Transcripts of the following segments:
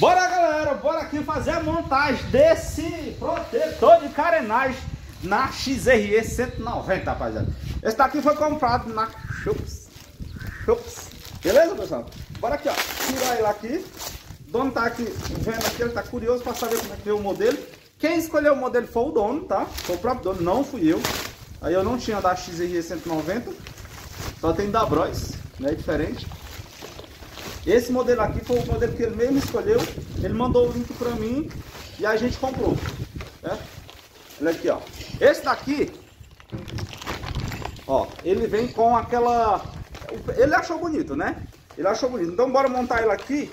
Bora galera, bora aqui fazer a montagem desse protetor de carenagem na XRE 190, rapaziada. Esse daqui foi comprado na Chups. Chups. Beleza, pessoal? Bora aqui, ó. Tirar ele aqui. O dono tá aqui vendo aqui, ele tá curioso para saber como é que veio o modelo. Quem escolheu o modelo foi o dono, tá? Foi o próprio dono, não fui eu. Aí eu não tinha da XRE 190. Só tem da Bros, né? Diferente. Esse modelo aqui foi o modelo que ele mesmo escolheu. Ele mandou o link para mim e a gente comprou. Né? Olha aqui, ó. Esse daqui, ó, ele vem com aquela... Ele achou bonito, né? Ele achou bonito. Então bora montar ele aqui.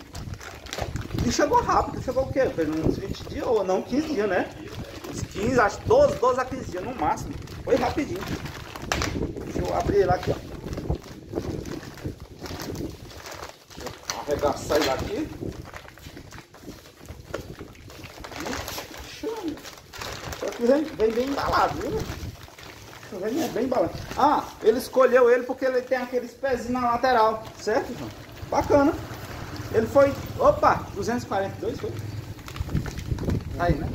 E chegou rápido. Chegou o quê? Foi uns 20 dias ou não, 15 dias, né? Uns 15, acho 12, 12 a 15 dias no máximo. Foi rapidinho. Deixa eu abrir ele aqui, ó. Arregaçar ele aqui. Só que vem, vem bem embalado, viu? Vem bem embalado. Ah, ele escolheu ele porque ele tem aqueles pezinhos na lateral, certo, João? Bacana. Ele foi, opa, 242 foi? Aí, né?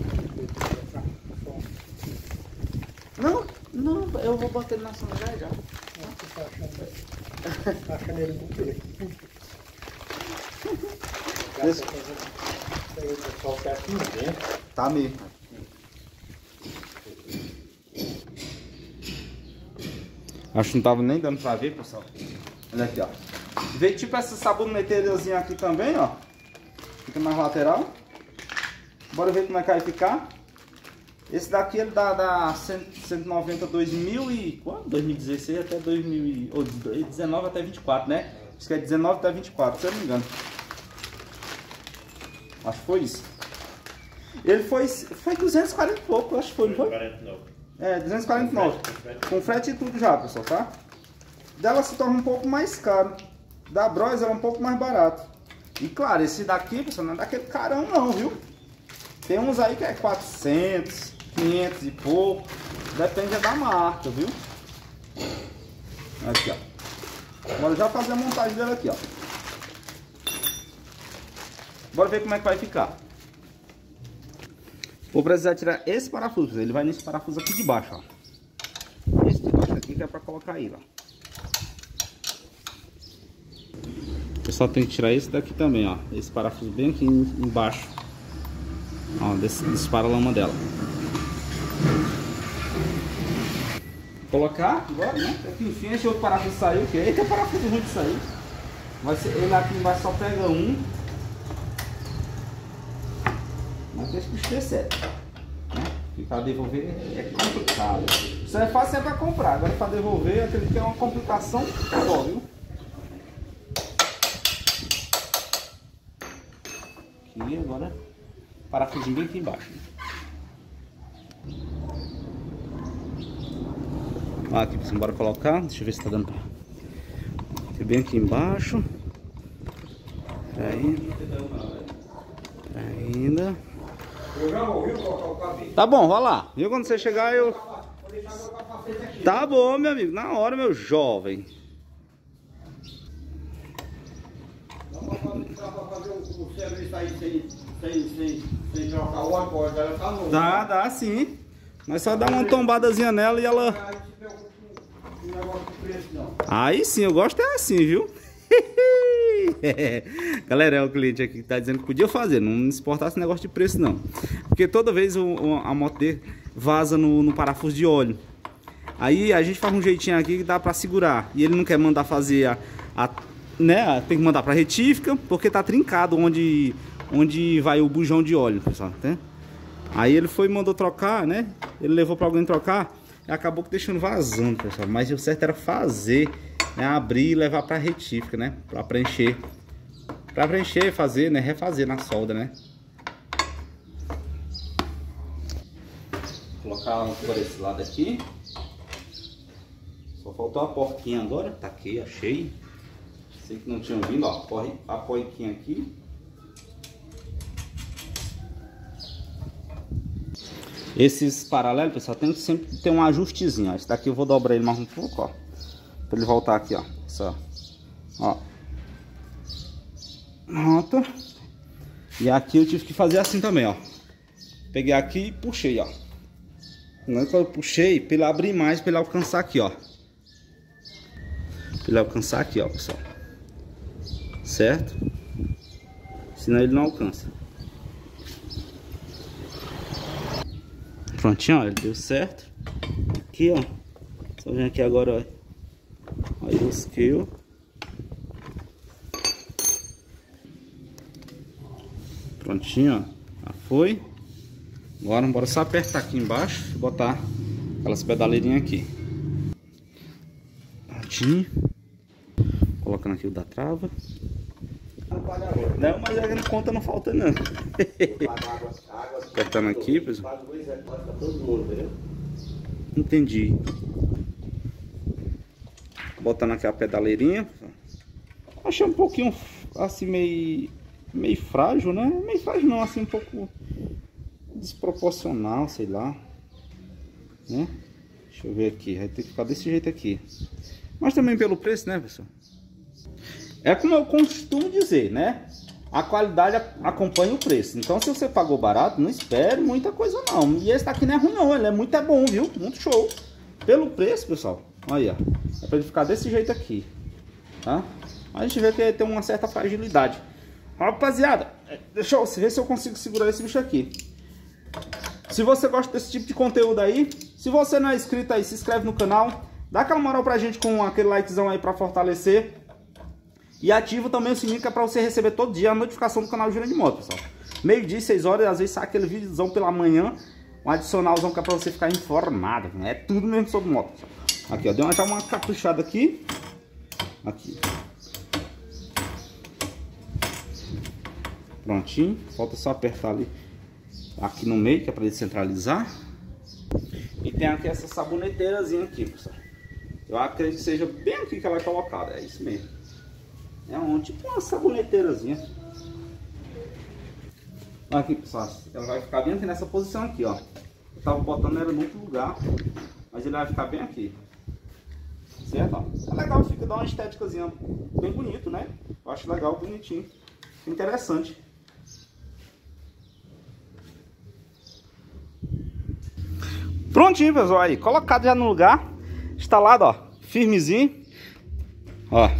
Não, não, eu vou botar ele na sombra já já. Tá achando ele muito esse... Tá mesmo. Acho que não tava nem dando pra ver, pessoal. Olha aqui, ó. Veio tipo essa saboneteirazinha aqui também, ó. Fica mais lateral. Bora ver como é que vai ficar. Esse daqui ele dá, dá 190 2000 e quando? 2016 até 2000 ou 19 até 24, né? Acho que é 19 até 24, se eu não me engano. Acho que foi isso. Ele foi, foi 240 e pouco, acho que foi, não foi? 249. É, 249. Com frete e tudo já, pessoal, tá? Dela se torna um pouco mais caro. Da Bros é um pouco mais barato. E claro, esse daqui, pessoal, não é daquele carão não, viu? Tem uns aí que é 400, 500 e pouco. Depende da marca, viu? Aqui, ó. Agora já fazer a montagem dele aqui, ó. Bora ver como é que vai ficar. Vou precisar tirar esse parafuso. Ele vai nesse parafuso aqui de baixo, ó. Esse de baixo aqui que é para colocar aí, ó. Pessoal, tem que tirar esse daqui também, ó. Esse parafuso bem aqui embaixo. Ó, desse, desse paralama dela. Colocar agora, né? Aqui enfim, esse outro parafuso saiu, que esse é parafuso ruim de sair. Vai ser, ele aqui embaixo só pega um Mas bicho é certo. Né? E para devolver é complicado. Isso é fácil é para comprar, agora para devolver acredito que é uma complicação só, viu? Aqui agora, parafusinho bem aqui embaixo. Ah, aqui, bora colocar, deixa eu ver se tá dando pra... Bem aqui embaixo. Aí. Ainda. Eu já colocar o cabelo. Tá bom, vai lá. Viu quando você chegar eu... Tá bom, meu amigo. Na hora, meu jovem. Dá, dá sim. Mas só dá uma tombadazinha nela e ela... Aí sim, eu gosto é assim, viu? Galera, é o cliente aqui que tá dizendo que podia fazer, não exportasse negócio de preço não. Porque toda vez a moto dele vaza no, no, parafuso de óleo. Aí a gente faz um jeitinho aqui que dá pra segurar. E ele não quer mandar fazer a, a né, tem que mandar pra retífica, porque tá trincado onde, onde vai o bujão de óleo, pessoal, né? Aí ele foi mandou trocar, né? Ele levou pra alguém trocar acabou deixando vazando, pessoal. Mas o certo era fazer né, abrir e levar para retífica, né? Para preencher. Para preencher, fazer, né? Refazer na solda, né? Vou colocar um por esse lado aqui. Só faltou a porquinha agora. Tá aqui, achei. Sei que não tinham vindo, ó. A porquinha aqui. Esses paralelos, pessoal, tem que sempre ter um ajustezinho. Ó. Esse daqui eu vou dobrar ele mais um pouco, ó. Pra ele voltar aqui, ó. Só. Ó. Pronto. E aqui eu tive que fazer assim também, ó. Peguei aqui e puxei, ó. Quando eu puxei, para ele abrir mais, para ele alcançar aqui, ó. Para ele alcançar aqui, ó, pessoal. Certo? Senão ele não alcança. Prontinho, ó, ele deu certo. Aqui, ó. Só vem aqui agora, ó. Aí os skill. Prontinho, ó. Já foi. Agora bora só apertar aqui embaixo e botar aquelas pedaleirinhas aqui. Prontinho. Colocando aqui o da trava. Não, mas a conta não falta não. Apertando aqui, pessoal. Entendi. Botando aqui a pedaleirinha. Achei um pouquinho assim meio meio frágil, né? Meio frágil não, assim um pouco desproporcional, sei lá. Né? Deixa eu ver aqui, vai ter que ficar desse jeito aqui. Mas também pelo preço, né, pessoal? É como eu costumo dizer, né? A qualidade acompanha o preço. Então, se você pagou barato, não espere muita coisa não. E esse daqui não é ruim não, ele é muito é bom, viu? Muito show. Pelo preço, pessoal, olha, é para ele ficar desse jeito aqui, tá? A gente vê que tem uma certa fragilidade. Rapaziada, deixa eu ver se eu consigo segurar esse bicho aqui. Se você gosta desse tipo de conteúdo aí, se você não é inscrito aí, se inscreve no canal. Dá aquela moral pra gente com aquele likezão aí pra fortalecer. E ativa também o sininho que é pra você receber todo dia a notificação do canal Gira de Moto, pessoal. Meio dia, 6 horas, às vezes sai aquele vídeozão pela manhã. Um adicionalzão que é pra você ficar informado. É tudo mesmo sobre moto, pessoal. Aqui, ó. Deu já uma caprichada aqui. Aqui. Prontinho. Falta só apertar ali aqui no meio, que é para ele centralizar. E tem aqui essa saboneteirazinha aqui, pessoal. Eu acredito que seja bem aqui que ela é colocada, é isso mesmo. É um tipo uma saboneteirazinha. Aqui, pessoal, ela vai ficar bem aqui nessa posição aqui, ó. Eu tava botando ela em outro lugar, mas ele vai ficar bem aqui. Certo? É legal, fica dá uma estéticazinha bem bonito, né? Eu acho legal, bonitinho. Interessante. Prontinho, pessoal, aí, colocado já no lugar, instalado, ó, firmezinho, ó.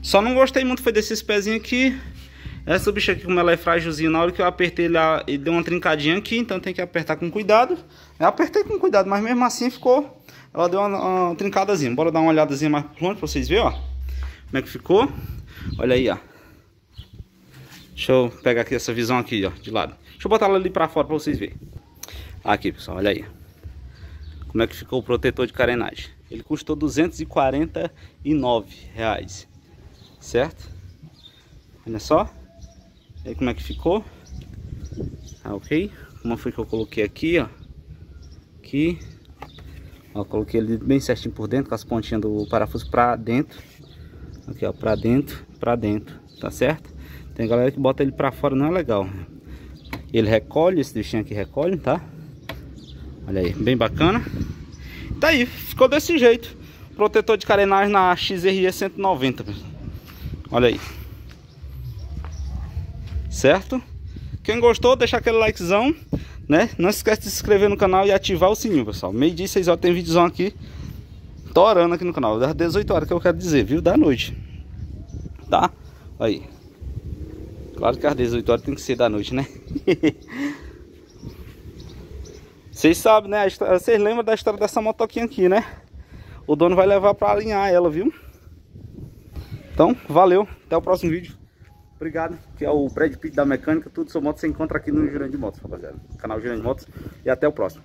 Só não gostei muito foi desses pezinhos aqui, essa bicha aqui, como ela é frágilzinha, na hora que eu apertei ele, ele deu uma trincadinha aqui, então tem que apertar com cuidado. Eu apertei com cuidado, mas mesmo assim ficou, ela deu uma, uma trincadazinha. Bora dar uma olhadazinha mais longe pra vocês verem, ó, como é que ficou. Olha aí, ó. Deixa eu pegar aqui essa visão aqui, ó, de lado. Deixa eu botar ela ali pra fora pra vocês verem. Aqui, pessoal, olha aí como é que ficou o protetor de carenagem. Ele custou 249 reais, certo? Olha só, aí como é que ficou, ah, ok? Como foi que eu coloquei aqui, ó, aqui, ó, coloquei ele bem certinho por dentro, com as pontinhas do parafuso pra dentro, aqui ó, pra dentro, pra dentro, tá certo? Tem galera que bota ele pra fora, não é legal. Ele recolhe, esse bichinho aqui recolhe, tá? Olha aí, bem bacana. Tá aí, ficou desse jeito. Protetor de carenagem na XRE 190. Olha aí. Certo? Quem gostou, deixa aquele likezão, né? Não esquece de se inscrever no canal e ativar o sininho, pessoal. Meio dia, 6 horas tem vídeozão aqui. Torando aqui no canal. Das 18 horas que eu quero dizer, viu? Da noite. Tá? Aí. Claro que às 18 horas tem que ser da noite, né? Vocês sabem, né? Vocês lembram da história dessa motoquinha aqui, né? O dono vai levar para alinhar ela, viu? Então, valeu. Até o próximo vídeo. Obrigado. Que é o Brad Pitt da mecânica. Tudo sobre moto você encontra aqui no de Motos, rapaziada. Canal de Motos. E até o próximo.